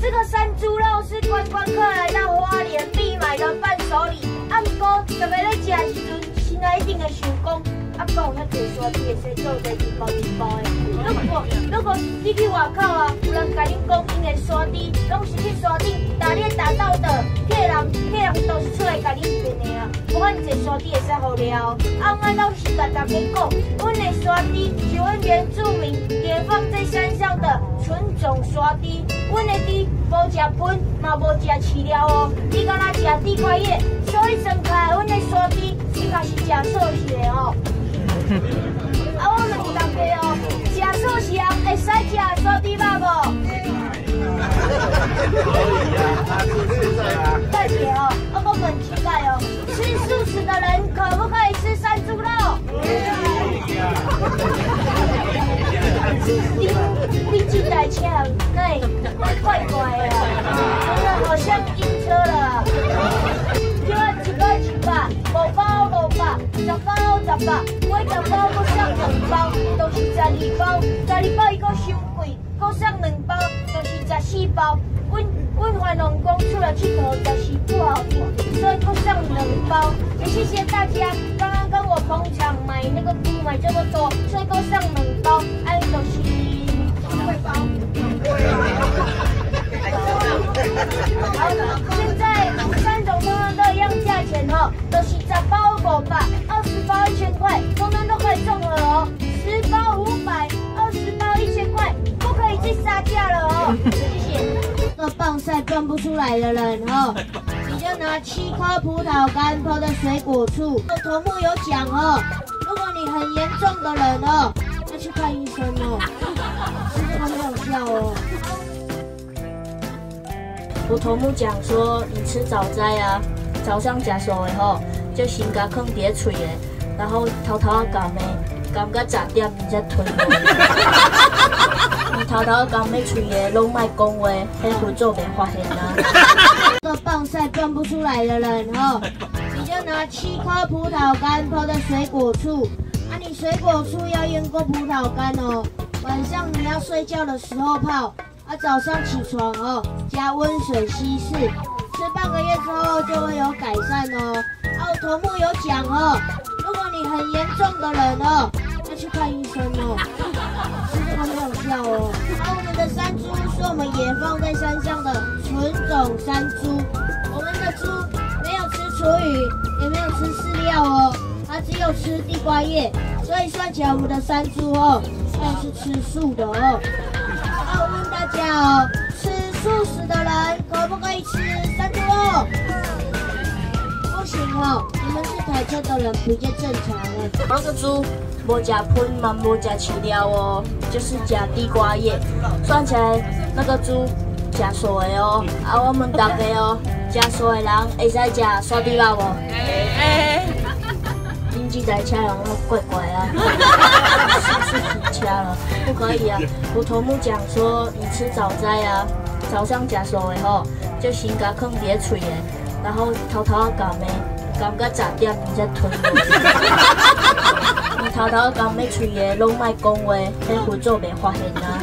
这个山猪肉是观光客来到花莲必买的伴手礼。啊，不过特别咧食的时阵，心内一定会想讲，啊，讲遐多山猪会使做在一包一包的。如果如果你去外口啊，有人甲你讲因的山猪拢是去山顶打猎打到的，骗人无款济沙地会使好料。啊，我老实甲大家讲，阮的沙地是阮原住民野放在山上的纯种沙地，阮的地无食粉，嘛无食饲料哦。你敢若食地瓜叶，所以算起来，阮的沙地应该是食素食的哦。啊，我问大家哦，食素食人会使食沙地肉无？大姐哦，啊，我问乞丐哦，吃素食的人可不可以吃山猪肉？你你台车那怪怪的，真的好像晕车了。一个一百，五包五百，十包十百，每十包搁上两包，都是十二包，十二包伊搁伤贵，搁上两包，都是十四包。阮阮环龙公出来佚佗，就是不好听，所以搁上两包。也谢谢大家刚刚跟我捧场买那个菇买这么多，所以搁上两包，哎，都是贵包。好，现在三种通通都一样价钱哦，都是十包五百，二十再赚不出来的人哦，你就拿七颗葡萄干泡在水果醋。头目有讲哦，如果你很严重的人哦，要去看医生哦。吃这个没有效哦。我头目讲说，你吃早斋啊，早上食素的吼，就先甲放伫嘴的，然后偷偷啊含的，含到十点你再吞。你偷偷含要嘴的，拢莫讲话，迄会做袂发现啊。这棒赛赚不出来的人哦，你就拿七颗葡萄干泡在水果醋，啊，你水果醋要腌过葡萄干哦，晚上你要睡觉的时候泡。啊，早上起床哦，加温水稀释，吃半个月之后就会有改善哦。啊，头目有讲哦，如果你很严重的人哦，要去看医生哦，哦。我们的山猪是我们野放在山上的纯种山猪，我们的猪没有吃厨余，也没有吃饲料哦，它只有吃地瓜叶，所以算起来我们的山猪哦，算是吃素的哦。啊，我问大家哦，吃素食的人可不可以吃山猪肉？不行哦，你们是开车的人比较正常的。那个猪无食喷嘛，无食饲料哦，就是食地瓜叶。算起来，那个猪食素的哦。啊，我们大家哦，食素的人会使食沙地肉无？恁这台车人都怪怪啊，是是皮车了，不可以啊！我头目讲说，你吃早斋啊，早上吃素的吼，就先甲放伫嘴的，然后偷偷啊含的，含到十点你再吞。你偷偷含要嘴的，拢莫讲话，迄会做袂发现啊！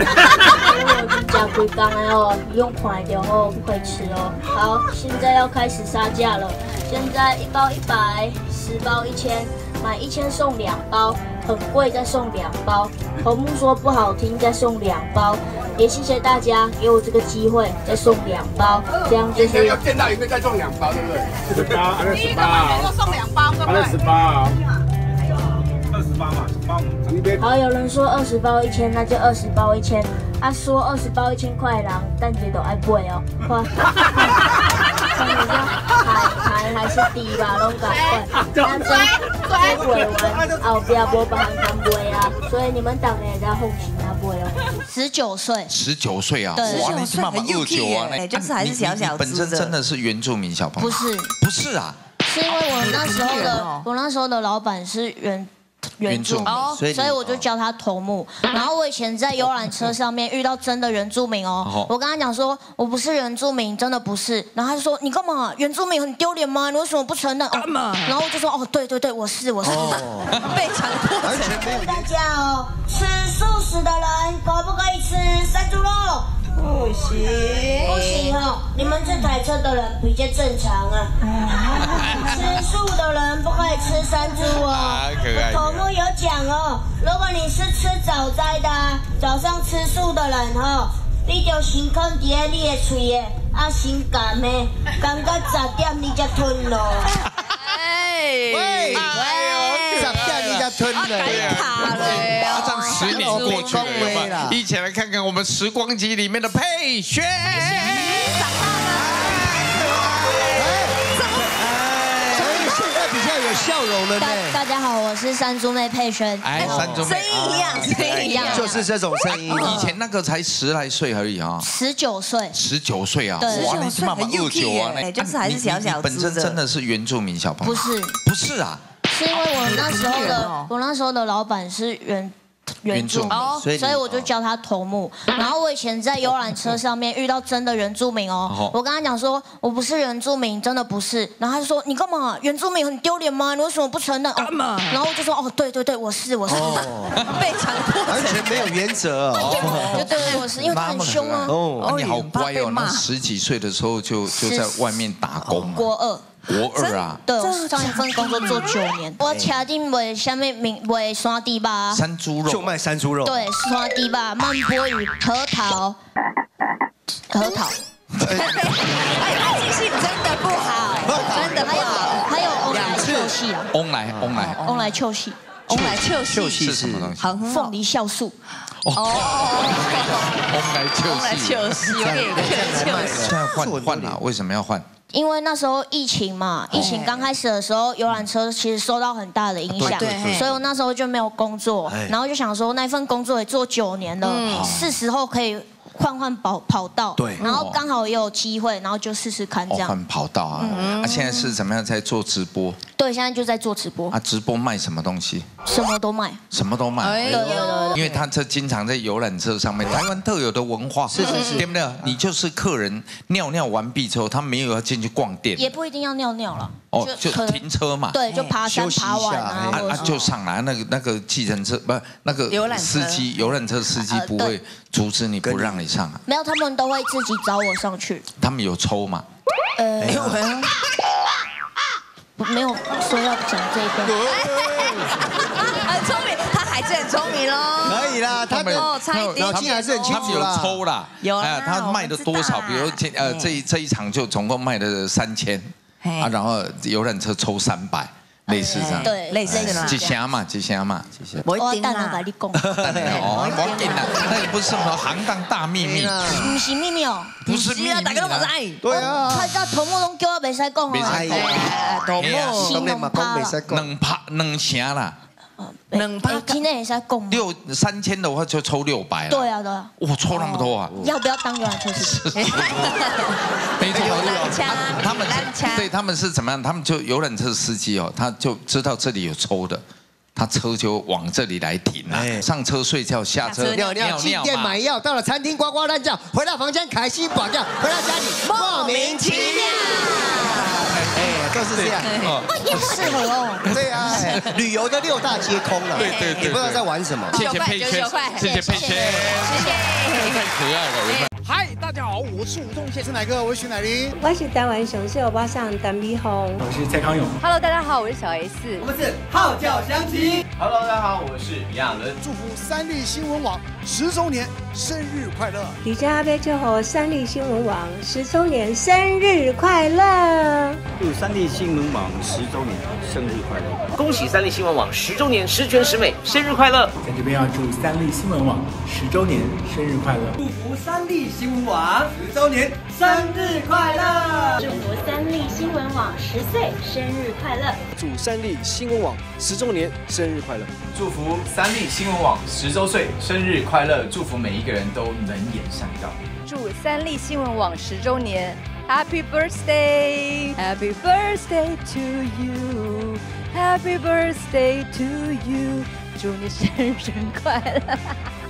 如果你吃规工的哦，用看得到哦，不可以吃哦。好，现在要开始杀价了，现在一包一百，十包一千。买一千送两包，很贵再送两包。红木说不好听再送两包，也谢谢大家给我这个机会再送两包，这样就是要见到一个再送两包，对不对？十八，二十第一个买八就，送两包，对不二十对？八，二十八嘛，十八五，你别好，有人说二十包一千，那就二十包一千。他、说二十包一千块人，但觉得爱贵哦。是低吧，拢赶快。但这这买完后边无别人敢买啊，所以你们当然要奉请他买哦。十九岁，十九岁啊，对哇，你是慢慢很幼二九啊，就是还是小小本身真的是原住民小朋友？不是，不是啊，是因为我那时候的我那时候的老板是原原住民所以所以我就叫他头目。然后我以前在游览车上面遇到真的原住民哦哦，我跟他讲说我不是原住民，真的不是。然后他就说你干嘛？原住民很丢脸吗？你为什么不承认？干嘛然后我就说哦，对对对，我是我是。被强迫而且没有大家哦，吃素食的人可不可以吃山猪肉？不行，不行哦，你们这台车的人比较正常啊。吃素的人不可以吃山猪哦。啊头目有讲哦，如果你是吃早斋的、啊，早上吃素的人哦，你就先放伫咧你的嘴的，啊先干的，干到十点你才吞咯。喂，十点你才吞了。怕了马上十年过去了，一起来看看我们时光机里面的佩轩。所以现在比较有笑容了呢大。家好，我是山猪妹佩轩。哎，三中声音一样，声音一样，就是这种声音。以前那个才十来岁而已啊，十九岁，十九岁啊，对哇，那是慢慢很二九啊，幼稚耶就是还是小小本身真的是原住民小朋友？不是，不是啊，是因为我那时候的哦我那时候的老板是原原住民所以我就叫他头目。然后我以前在游览车上面遇到真的原住民哦哦，我跟他讲说我不是原住民，真的不是。然后他就说你干嘛？原住民很丢脸吗？你为什么不承认？干嘛然后我就说哦，对对对，我是我是，哦，被强迫完全没有原则 对。对对我是，因为他很凶啊。哦，啊，你好乖哦，那十几岁的时候就就在外面打工嘛，国二。国二啊，对，我上一份工作做九年，我卡定为下面名为刷地吧，山猪肉就卖山猪肉。对，山地吧，曼波鱼、核桃、核桃，哎，记性真的不好，真的还有不好。还有欧来秋戏啊，翁来翁来，欧来秋戏，翁来秋秀戏，是什么东西？好凤梨酵素，翁来翁来就是。秋戏，我给你个秋戏。现在换换了，为什么要换？因为那时候疫情嘛，疫情刚开始的时候，游览车其实受到很大的影响对对，所以我那时候就没有工作哎，然后就想说那份工作也做九年了，是时候可以换换跑跑道，对然后刚好也有机会，然后就试试看这哦，样。换跑道啊！啊，现在是怎么样在做直播对，现在就在做直播啊？，直播卖什么东西？什么都卖。什么都卖。对对因为他这经常在游览车上面，台湾特有的文化，是是是，对不对？你就是客人尿尿完毕之后，他没有要进去逛店，也不一定要尿尿了，哦，就停车嘛，对，就爬山休息一下爬完啊，哎啊就上来，那个那个计程车不是那个游览车。司机，游览车司机不会阻止你不让你上啊，没有，他们都会自己找我上去。他们有抽嘛？呃，哎 没有说要讲这个，很聪明，他还是很聪明喽。可以啦，他们哦差一点脑筋还是很清他们有楚啦。抽啦，有啦哎呀他卖了多少？比如这呃哎。这一这一场就总共卖了三千。嘿啊，然后游览车抽三百，类似这样。对，类似啦几箱嘛，几箱嘛，几箱。我一定我等下啦把。你讲，哦，我给你，那也不是什么行当大秘密，不是秘密哦。不是秘密啊，大家都不知。对啊，他叫头目拢叫我袂使讲哦哦。使哎，头目当然嘛，讲袂使讲。两拍两箱啦，两趴哎今天也是在讲吗。六三千的话就抽六百了。对啊，对啊。我，抽那么多啊！要不要当游览车司机？没错，他们对他们是怎么样？他们就游览车司机哦，他就知道这里有抽的，他车就往这里来停啊哎，上车睡觉，下车尿尿，进店买药，到了餐厅呱呱乱叫，回到房间开心 bỏ 觉，回到家里莫名其妙。哎，都是这样。哦也适合哦。对啊，哎 旅游的六大皆空了。对对对也不知道在玩什么。谢谢佩轩99块，谢谢佩轩，谢谢。太可爱了？嗨，大家好，我是吴宗宪，是哪个？我是徐乃麟。我是台湾上秀巴上陈碧红。我是蔡康永。Hello，大家好，我是小 S。我们是号角响起。Hello，大家好，我是李亚伦。祝福三立新闻网十周年生日快乐！李家杯祝贺三立新闻网十周年生日快乐！祝三立新闻网十周年生日快乐！恭喜三立新闻网十周年十全十美，生日快乐！在这边要祝三立新闻网十周年生日快乐！祝福三立新闻网十周年生日快乐！祝福三立新闻网十岁生日快乐！祝三立新闻网十周年生日快乐！祝福三立新闻网十周岁生日快乐！祝福每一个人都能言善道。祝三立新闻网十周年，Happy birthday！Happy birthday to you！Happy birthday to you！祝你生日快乐！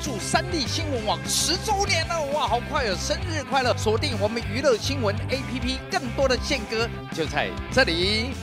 祝三立新闻网十周年了，哇，好快哦！生日快乐！锁定我们娱乐新闻 APP，更多的健歌就在这里。